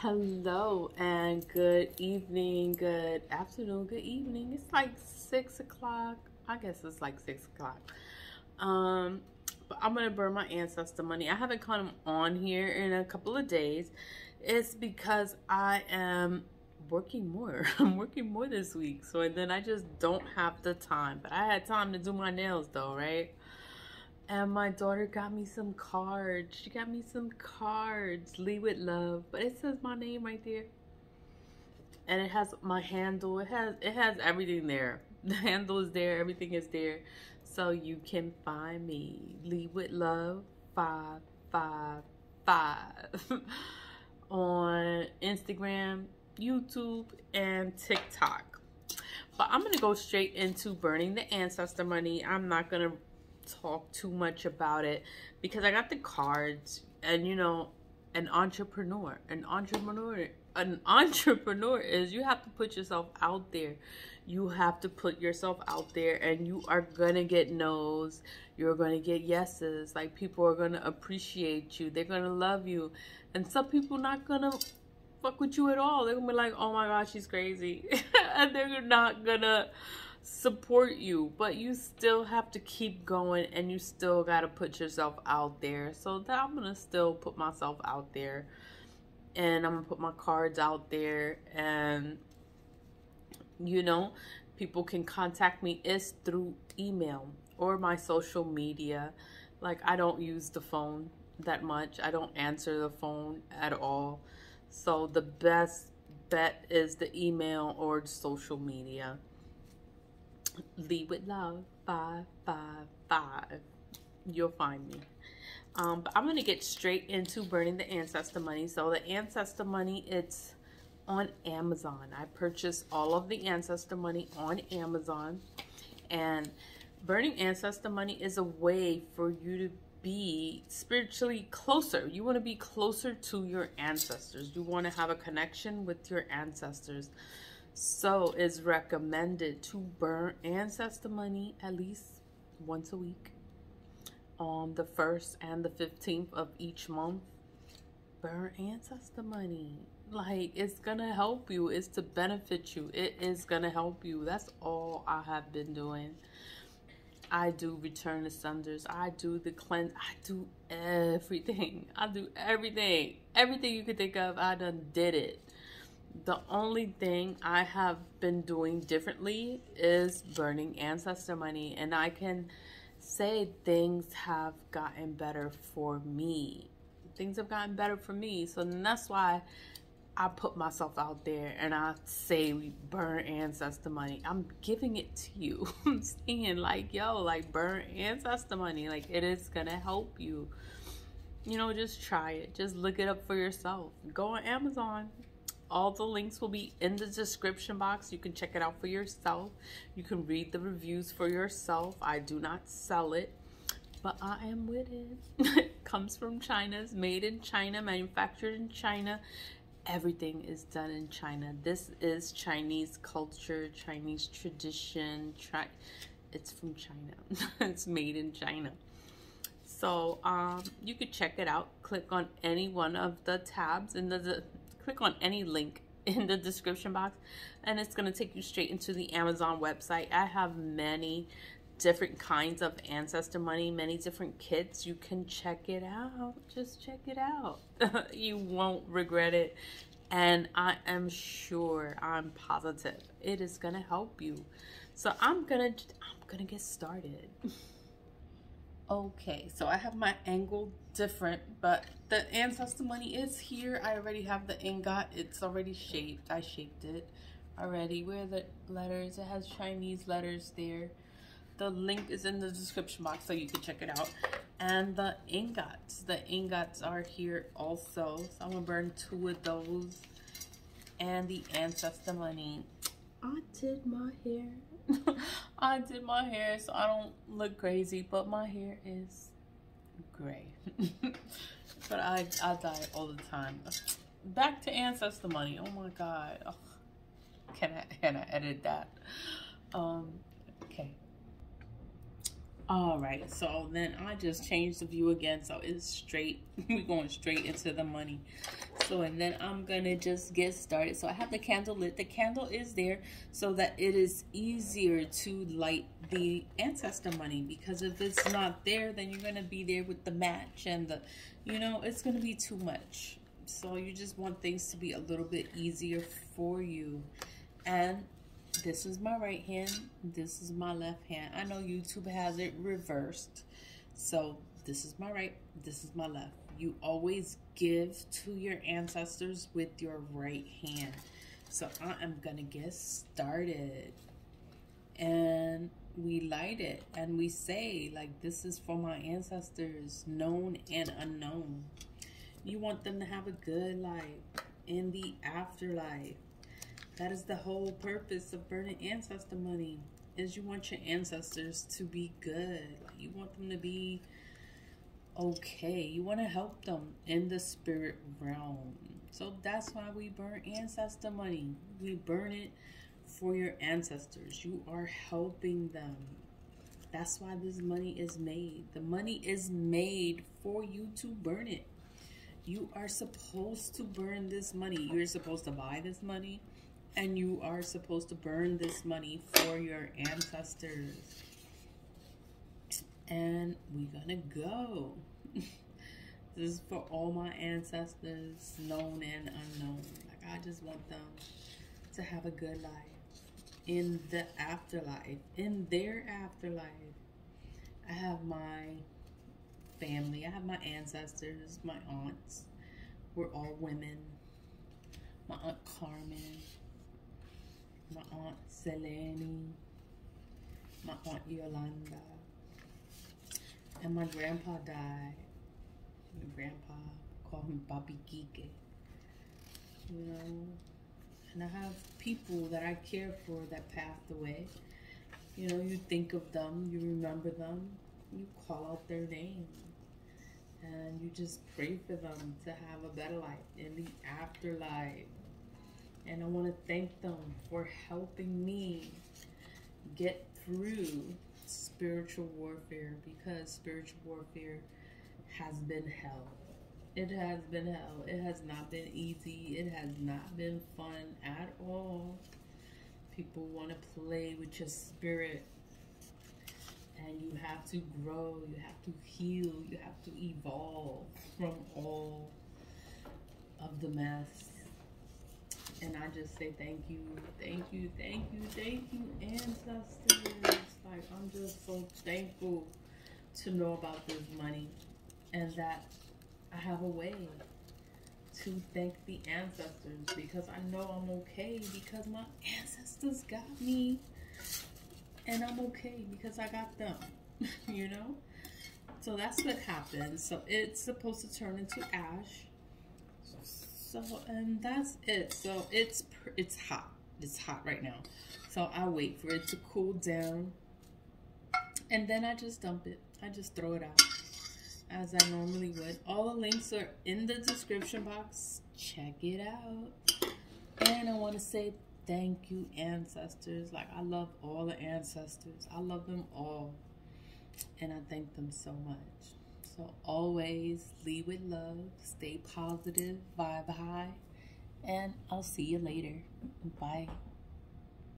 Hello and good evening, good afternoon, good evening. It's like six o'clock. I guess it's like six o'clock. Um, but I'm gonna burn my ancestor money. I haven't come on here in a couple of days. It's because I am working more. I'm working more this week, so and then I just don't have the time. But I had time to do my nails though, right? And my daughter got me some cards. She got me some cards. Lead with love. But it says my name right there. And it has my handle. It has it has everything there. The handle is there. Everything is there. So you can find me. Lead with love five five five on Instagram, YouTube, and TikTok. But I'm gonna go straight into burning the ancestor money. I'm not gonna talk too much about it because I got the cards and you know an entrepreneur an entrepreneur an entrepreneur is you have to put yourself out there. You have to put yourself out there and you are gonna get no's you're gonna get yeses like people are gonna appreciate you they're gonna love you. And some people not gonna fuck with you at all. They're gonna be like oh my gosh she's crazy. And they're not gonna support you, but you still have to keep going and you still got to put yourself out there. So that I'm going to still put myself out there and I'm going to put my cards out there and you know, people can contact me is through email or my social media. Like I don't use the phone that much. I don't answer the phone at all. So the best bet is the email or social media. Lead with Love 555. You'll find me. Um, but I'm going to get straight into burning the ancestor money. So the ancestor money, it's on Amazon. I purchased all of the ancestor money on Amazon. And burning ancestor money is a way for you to be spiritually closer. You want to be closer to your ancestors. You want to have a connection with your ancestors. So it's recommended to burn ancestor money at least once a week on the 1st and the 15th of each month. Burn ancestor money. Like it's gonna help you. It's to benefit you. It is gonna help you. That's all I have been doing. I do return to senders. I do the cleanse. I do everything. I do everything. Everything you could think of, I done did it the only thing I have been doing differently is burning ancestor money. And I can say things have gotten better for me. Things have gotten better for me. So that's why I put myself out there and I say we burn ancestor money. I'm giving it to you. I'm saying like, yo, like burn ancestor money. Like it is gonna help you. You know, just try it. Just look it up for yourself. Go on Amazon all the links will be in the description box. You can check it out for yourself. You can read the reviews for yourself. I do not sell it, but I am with it. it comes from China. It's made in China, manufactured in China. Everything is done in China. This is Chinese culture, Chinese tradition. It's from China. it's made in China. So um, you could check it out. Click on any one of the tabs in the click on any link in the description box and it's going to take you straight into the Amazon website. I have many different kinds of ancestor money, many different kits. You can check it out. Just check it out. you won't regret it. And I am sure, I'm positive it is going to help you. So I'm going to I'm going to get started. Okay, so I have my angle different, but the ancestor money is here. I already have the ingot. It's already shaped. I shaped it already. Where the letters? It has Chinese letters there. The link is in the description box so you can check it out. And the ingots. The ingots are here also. So I'm going to burn two of those. And the ancestor money. I did my hair. I did my hair so I don't look crazy, but my hair is gray. but I, I dye it all the time. Back to ancestor money. Oh my god. Oh, can I can I edit that? Um okay. All right, so then I just changed the view again, so it's straight. We're going straight into the money. So, and then I'm gonna just get started. So I have the candle lit. The candle is there so that it is easier to light the ancestor money because if it's not there, then you're gonna be there with the match and the, you know, it's gonna be too much. So you just want things to be a little bit easier for you. And this is my right hand this is my left hand i know youtube has it reversed so this is my right this is my left you always give to your ancestors with your right hand so i am gonna get started and we light it and we say like this is for my ancestors known and unknown you want them to have a good life in the afterlife that is the whole purpose of burning ancestor money. Is you want your ancestors to be good. You want them to be okay. You want to help them in the spirit realm. So that's why we burn ancestor money. We burn it for your ancestors. You are helping them. That's why this money is made. The money is made for you to burn it. You are supposed to burn this money. You're supposed to buy this money and you are supposed to burn this money for your ancestors. And we're gonna go. this is for all my ancestors, known and unknown. Like, I just want them to have a good life in the afterlife, in their afterlife. I have my family, I have my ancestors, my aunts. We're all women. My Aunt Carmen, my aunt Selene, my aunt Yolanda, and my grandpa died. My grandpa called him Bobby Gike. You know, and I have people that I care for that passed away. You know, you think of them, you remember them, you call out their name, and you just pray for them to have a better life in the afterlife. And I want to thank them for helping me get through spiritual warfare because spiritual warfare has been hell. It has been hell. It has not been easy. It has not been fun at all. People want to play with your spirit. And you have to grow. You have to heal. You have to evolve from all of the mess and I just say thank you, thank you, thank you, thank you, ancestors. Like, I'm just so thankful to know about this money and that I have a way to thank the ancestors because I know I'm okay because my ancestors got me and I'm okay because I got them, you know? So that's what happens. So it's supposed to turn into ash. So and that's it. So it's it's hot. It's hot right now. So i wait for it to cool down and then i just dump it. I just throw it out as i normally would. All the links are in the description box. Check it out. And i want to say thank you ancestors. Like i love all the ancestors. I love them all. And i thank them so much. So always lead with love, stay positive, vibe high, and I'll see you later. Bye.